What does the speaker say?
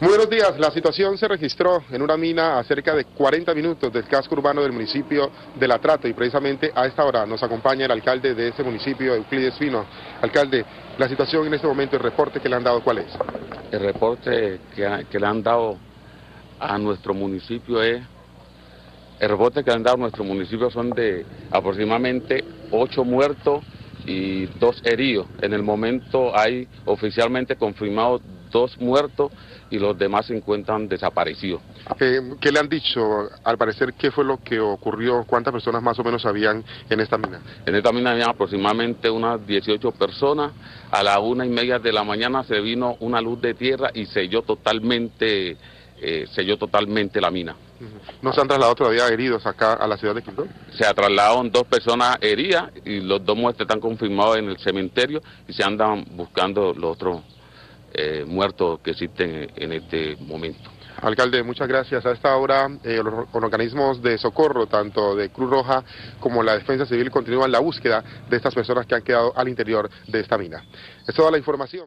Muy buenos días. La situación se registró en una mina a cerca de 40 minutos del casco urbano del municipio de La Trata y precisamente a esta hora nos acompaña el alcalde de ese municipio, Euclides Fino. Alcalde, la situación en este momento, el reporte que le han dado, ¿cuál es? El reporte que, le han dado a nuestro municipio es, el reporte que le han dado a nuestro municipio son de aproximadamente 8 muertos y dos heridos. En el momento hay oficialmente confirmados dos muertos y los demás se encuentran desaparecidos. ¿Qué le han dicho? Al parecer, ¿qué fue lo que ocurrió? ¿Cuántas personas más o menos habían en esta mina? En esta mina había aproximadamente unas 18 personas. A la una y media de la mañana se vino una luz de tierra y selló totalmente, eh, selló totalmente la mina. ¿No se han trasladado todavía heridos acá a la ciudad de Quito? Se trasladaron dos personas heridas y los dos muertos están confirmados en el cementerio y se andan buscando los otros eh, muertos que existen en este momento. Alcalde, muchas gracias. A esta hora, eh, los organismos de socorro, tanto de Cruz Roja como la Defensa Civil, continúan la búsqueda de estas personas que han quedado al interior de esta mina. Es toda la información.